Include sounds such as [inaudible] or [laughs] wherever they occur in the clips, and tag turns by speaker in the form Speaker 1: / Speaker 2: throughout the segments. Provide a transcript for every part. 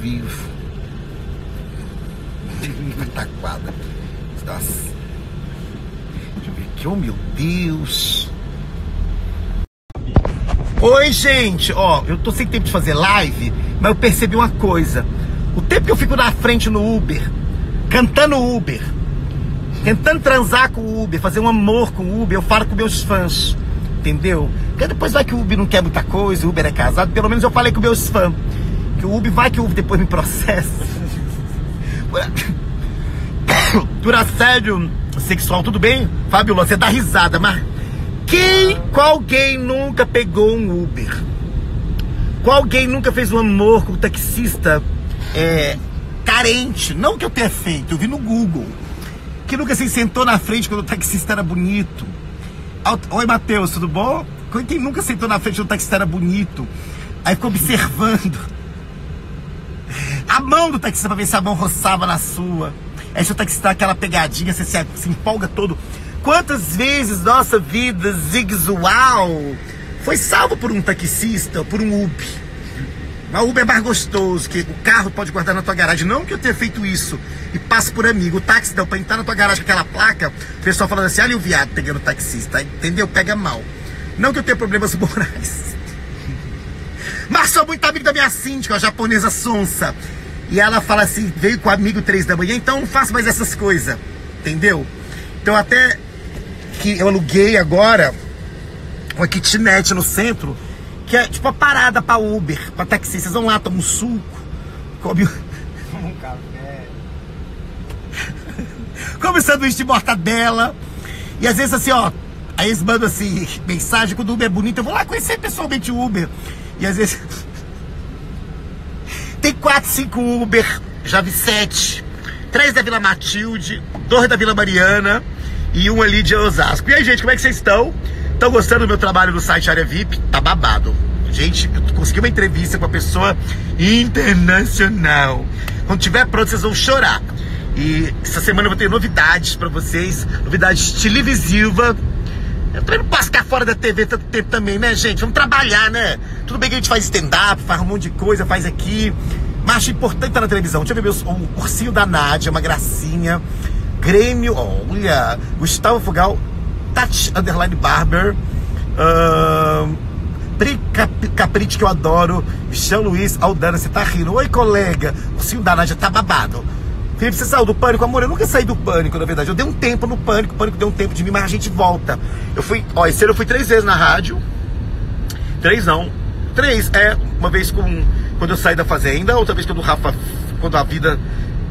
Speaker 1: vivo. Taquada. Nossa. Deixa eu ver aqui. Oh, meu Deus. Oi, gente. Ó, eu tô sem tempo de fazer live, mas eu percebi uma coisa. O tempo que eu fico na frente no Uber, cantando Uber, tentando transar com o Uber, fazer um amor com o Uber, eu falo com meus fãs. Entendeu? Porque depois vai que o Uber não quer muita coisa, o Uber é casado. Pelo menos eu falei com meus fãs. Que o Uber vai que o Uber depois me processa. Por assédio sexual, tudo bem? Fábio, você dá risada, mas quem, qual alguém nunca pegou um Uber? Qual alguém nunca fez um amor com o taxista é, carente? Não que eu tenha feito, eu vi no Google. Que nunca se sentou na frente quando o taxista era bonito. Oi, Matheus, tudo bom? Quem nunca sentou na frente quando o taxista era bonito? Aí ficou observando a mão do taxista pra ver se a mão roçava na sua. Aí se o taxista aquela pegadinha, você se, se empolga todo. Quantas vezes nossa vida zigzual foi salvo por um taxista, por um Uber? Mas o Uber é mais gostoso, que o carro pode guardar na tua garagem. Não que eu tenha feito isso e passe por amigo. O táxi deu pra entrar na tua garagem com aquela placa, o pessoal falando assim, olha o viado pegando o taxista, entendeu? Pega mal. Não que eu tenha problemas morais. [laughs] Mas sou muito amigo da minha síndica, a japonesa sonsa. E ela fala assim, veio com o amigo três da manhã, então não faço mais essas coisas. Entendeu? Então até que eu aluguei agora uma kitnet no centro, que é tipo uma parada pra Uber, pra taxistas. Vão lá, tomam um suco, come um café, [laughs] come sanduíche de mortadela. E às vezes assim, ó, aí eles mandam assim, mensagem, quando o Uber é bonito, eu vou lá conhecer pessoalmente o Uber. E às vezes tem quatro, cinco Uber, já vi sete. Três da Vila Matilde, dois da Vila Mariana e um ali de Osasco. E aí, gente, como é que vocês estão? Estão gostando do meu trabalho no site Área VIP? Tá babado. Gente, eu consegui uma entrevista com uma pessoa internacional. Quando tiver pronto, vocês vão chorar. E essa semana eu vou ter novidades para vocês, novidades televisiva. Eu também não posso ficar fora da TV tanto tempo também, né, gente? Vamos trabalhar, né? Tudo bem que a gente faz stand-up, faz um monte de coisa, faz aqui. Mas acho importante estar na televisão. Deixa eu ver o ursinho da Nádia, uma gracinha. Grêmio, olha, Gustavo Fugal, Tati Underline Barber, uh, Pri Caprite, que eu adoro, Jean Luiz Aldana, você tá rindo? Oi, colega, o ursinho da Nádia tá babado. Felipe, você saiu do pânico? Amor, eu nunca saí do pânico, na verdade. Eu dei um tempo no pânico, o pânico deu um tempo de mim, mas a gente volta. Eu fui, ó, esse ano eu fui três vezes na rádio. Três não. Três, é, uma vez com, quando eu saí da fazenda, outra vez quando o Rafa, quando a vida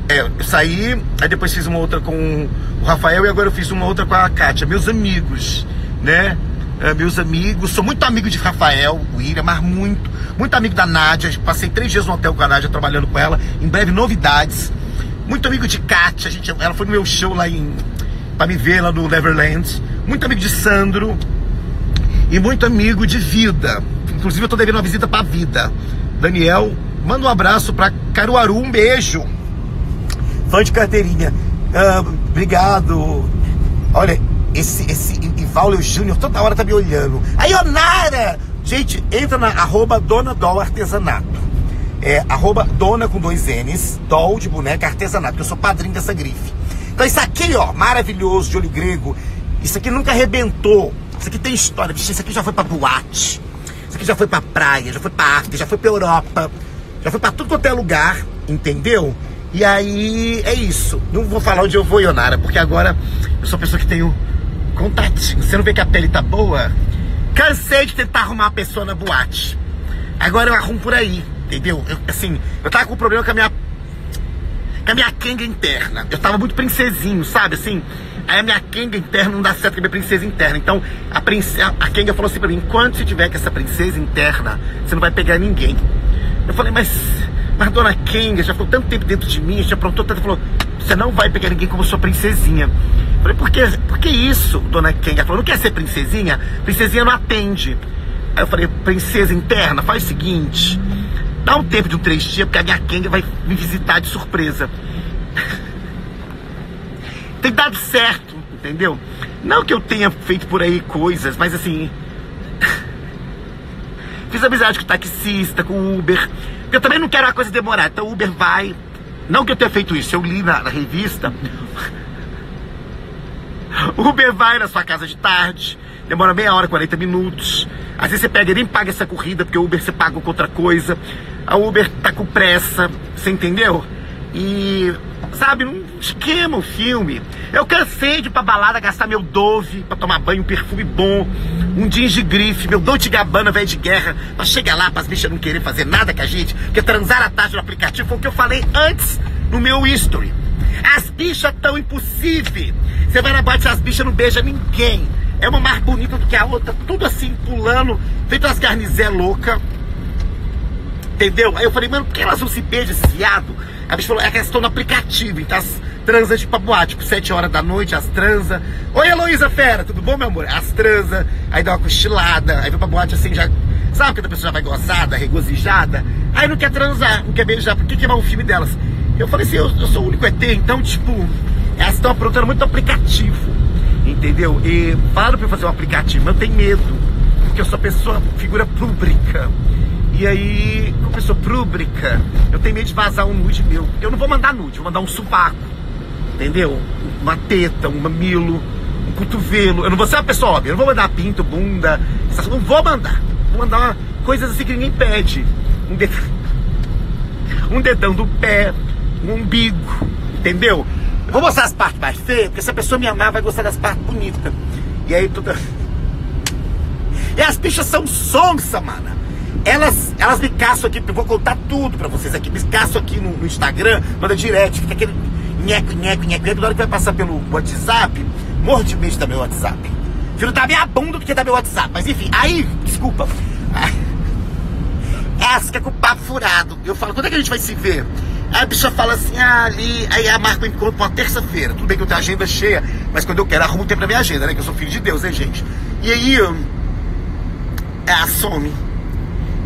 Speaker 1: é, eu saí, aí depois fiz uma outra com o Rafael e agora eu fiz uma outra com a Kátia, meus amigos, né? É, meus amigos, sou muito amigo de Rafael, William, mas muito, muito amigo da Nádia. Passei três dias no hotel com a Nádia trabalhando com ela. Em breve, novidades. Muito amigo de Kátia, gente, ela foi no meu show lá em. pra me ver lá no Neverland. Muito amigo de Sandro. E muito amigo de Vida. Inclusive, eu tô devendo uma visita pra Vida. Daniel, manda um abraço pra Caruaru, um beijo fã de carteirinha. Ah, obrigado. Olha, esse, esse Ivalio Júnior toda hora tá me olhando. Aí, Onara! Gente, entra na arroba Dona Doll Artesanato. É arroba Dona com dois N's, Doll de boneca artesanato, que eu sou padrinho dessa grife. Então isso aqui, ó, maravilhoso, de olho grego. Isso aqui nunca arrebentou. Isso aqui tem história. Vixe, isso aqui já foi pra boate. Isso aqui já foi pra praia, já foi pra arte, já foi pra Europa. Já foi pra tudo quanto é lugar, entendeu? E aí é isso. Não vou falar onde eu vou, Ionara, porque agora eu sou pessoa que tenho contatinho. Você não vê que a pele tá boa? Cansei de tentar arrumar uma pessoa na boate. Agora eu arrumo por aí, entendeu? Eu, assim, eu tava com um problema com a minha. Com a minha quenga interna. Eu tava muito princesinho, sabe? Assim, aí a minha quenga interna não dá certo com a minha princesa interna. Então, a, princesa, a quenga falou assim pra mim: enquanto você tiver com essa princesa interna, você não vai pegar ninguém. Eu falei, mas mas dona Kenga já ficou tanto tempo dentro de mim, já aprontou tanto, falou, você não vai pegar ninguém como sua princesinha. Eu falei, por que, por que isso, dona Kenga? Ela falou, não quer ser princesinha? Princesinha não atende. Aí eu falei, princesa interna, faz o seguinte, dá um tempo de um três dias, porque a minha Kenga vai me visitar de surpresa. [laughs] Tem dado certo, entendeu? Não que eu tenha feito por aí coisas, mas assim... [laughs] Fiz amizade com o taxista, com o Uber. Eu também não quero uma coisa demorar. Então o Uber vai. Não que eu tenha feito isso, eu li na, na revista. [laughs] O Uber vai na sua casa de tarde, demora meia hora, 40 minutos. Às vezes você pega e nem paga essa corrida, porque o Uber você paga com outra coisa. A Uber tá com pressa, você entendeu? E, sabe, não esquema o filme. Eu cansei de ir pra balada gastar meu Dove pra tomar banho, um perfume bom, um jeans de grife, meu Dolce Gabbana velho de guerra, pra chegar lá, pras bichas não querer fazer nada com a gente, porque transar a tarde no aplicativo foi o que eu falei antes no meu history. As bichas tão impossíveis. Você vai na boate, as bichas não beijam ninguém. É uma mais bonita do que a outra, tudo assim, pulando, feito umas garnizé louca. Entendeu? Aí eu falei, mano, por que elas não se beijam esse viado? A bicha falou, é questão do aplicativo, então as transas de pra boate, tipo, 7 horas da noite, as transa. Oi, Heloísa Fera, tudo bom, meu amor? As transa, aí dá uma cochilada, aí vai pra boate assim, já. Sabe quando a pessoa já vai gozada, regozijada? Aí não quer transar, não quer beijar, por que queimar o filme delas? Eu falei assim, eu, eu sou o único ET, então, tipo, elas estão aprontando muito aplicativo, entendeu? E falaram pra eu fazer um aplicativo, mas eu tenho medo, porque eu sou pessoa, figura pública. E aí, como pessoa pública, eu tenho medo de vazar um nude meu. Eu não vou mandar nude, vou mandar um sovaco, entendeu? Uma teta, um mamilo, um cotovelo. Eu não vou ser uma pessoa óbvia, eu não vou mandar pinto, bunda, essas não vou mandar. Vou mandar coisas assim que ninguém pede. Um dedão, [laughs] um dedão do pé, um umbigo, entendeu? Vou mostrar as partes mais feias, porque se a pessoa me amar, vai gostar das partes bonitas. E aí tudo. [laughs] E as bichas são sonsa, mana. Elas, elas me caçam aqui, vou contar tudo pra vocês aqui. Me caçam aqui no, no Instagram, manda direct, fica aquele nheco, nheco, nheco, nheco. Na hora que vai passar pelo WhatsApp, morro de medo da meu WhatsApp. Filho da minha bunda do que da meu WhatsApp. Mas enfim, aí, desculpa. [laughs] Essa fica com o papo furado. Eu falo, quando é que a gente vai se ver? A bicha fala assim, ah, ali, aí a marca o encontro uma terça-feira. Tudo bem que eu tenho a agenda cheia, mas quando eu quero, arrumo tempo na minha agenda, né? Que eu sou filho de Deus, né, gente? E aí, ela some.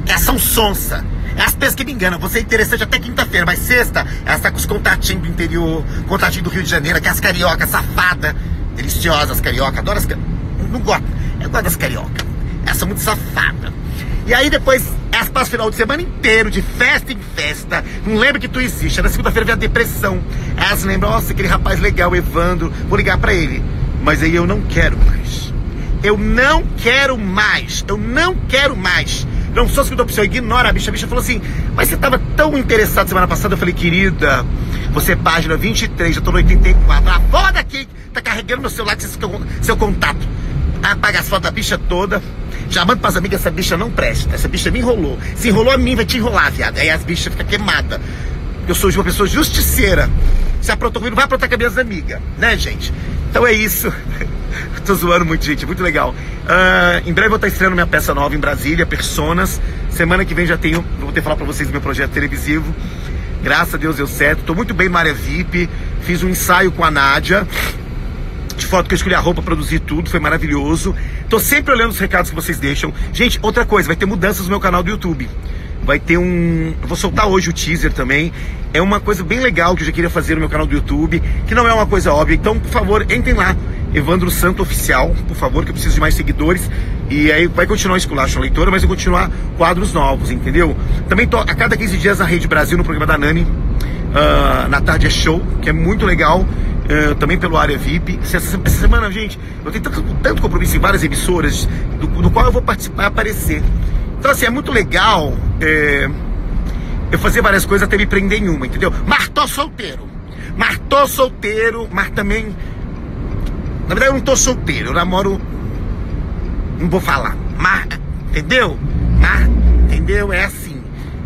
Speaker 1: Elas são sonsa. Elas pensam que me enganam. Você é interessante até quinta-feira, mas sexta, elas tá com os contatinhos do interior, contatinho do Rio de Janeiro, aquelas cariocas safadas, deliciosas cariocas. Adoro as Não gosto. Eu gosto das cariocas. Elas são muito safadas. E aí depois, elas passam o final de semana inteiro, de festa em festa. Não lembra que tu existe. Na segunda-feira vem a depressão. Elas lembram, nossa, aquele rapaz legal, Evandro, vou ligar pra ele. Mas aí eu não quero mais. Eu não quero mais. Eu não quero mais. Não sou segunda opção, ignora a bicha. A bicha falou assim, mas você tava tão interessado semana passada. Eu falei, querida, você é página 23, já tô no 84. Ah, foda aqui, tá carregando meu celular seu, seu contato. Apaga as fotos da bicha toda. Já mando pras amigas, essa bicha não presta. Essa bicha me enrolou. Se enrolou a mim, vai te enrolar, viado. Aí as bichas ficam queimadas. Eu sou uma pessoa justiceira. Se aprontou comigo, vai aprontar com as minhas amigas, né, gente? Então é isso. [laughs] Tô zoando muito, gente. Muito legal. Uh, em breve vou estar estreando minha peça nova em Brasília, Personas. Semana que vem já tenho. Vou ter falar pra vocês do meu projeto televisivo. Graças a Deus deu certo. Tô muito bem na área VIP. Fiz um ensaio com a Nádia de foto que eu escolhi a roupa, produzir tudo, foi maravilhoso. Tô sempre olhando os recados que vocês deixam. Gente, outra coisa, vai ter mudanças no meu canal do YouTube. Vai ter um. Eu vou soltar hoje o teaser também. É uma coisa bem legal que eu já queria fazer no meu canal do YouTube, que não é uma coisa óbvia. Então, por favor, entrem lá. Evandro Santo Oficial, por favor, que eu preciso de mais seguidores. E aí vai continuar Esculacho Leitora, mas vai continuar quadros novos, entendeu? Também tô a cada 15 dias na Rede Brasil, no programa da Nani, uh, na Tarde é Show, que é muito legal. Uh, também pelo área VIP. Essa, essa, semana, gente, eu tenho tanto, tanto compromisso em várias emissoras, do, do qual eu vou participar e aparecer. Então, assim, é muito legal é, eu fazer várias coisas até me prender em uma, entendeu? Mas tô solteiro. Mas tô solteiro, mas também. Na verdade, eu não tô solteiro, eu namoro. Não vou falar. Mas, entendeu? Mas, entendeu? É assim.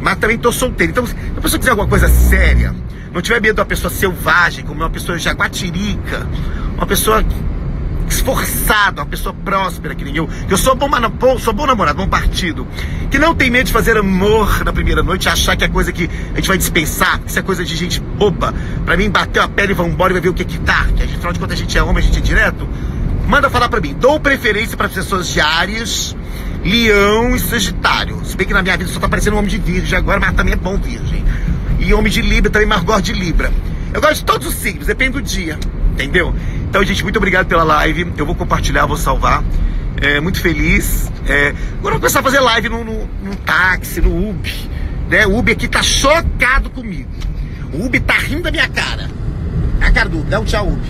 Speaker 1: Mas também tô solteiro. Então, se a pessoa quiser alguma coisa séria, não tiver medo de uma pessoa selvagem, como uma pessoa jaguatirica, uma pessoa esforçada, uma pessoa próspera que nem eu, que eu sou bom, sou bom namorado, bom partido, que não tem medo de fazer amor na primeira noite, achar que é coisa que a gente vai dispensar, que isso é coisa de gente boba, pra mim bater a pele vamos embora e vai ver o que que tá, que afinal de contas a gente é homem, a gente é direto, manda falar pra mim, dou preferência para pessoas de Ares, Leão e Sagitário, se bem que na minha vida só tá aparecendo um homem de Virgem agora, mas também é bom Virgem, e homem de Libra também, mas gosto de Libra. Eu gosto de todos os signos, depende do dia, entendeu? Então, gente, muito obrigado pela live. Eu vou compartilhar, vou salvar. É, muito feliz. É, agora vou começar a fazer live no, no, no táxi, no Uber. Né? O Uber aqui tá chocado comigo. O Uber tá rindo da minha cara. É a cara do Uber, dá um tchau, Uber.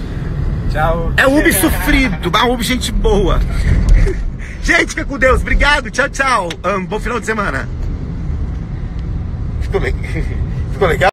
Speaker 2: Tchau.
Speaker 1: É o Uber sofrido, mas Uber gente boa. [laughs] Gente, fica com Deus. Obrigado. Tchau, tchau. Um, bom final de semana. Ficou? [laughs] Ficou legal?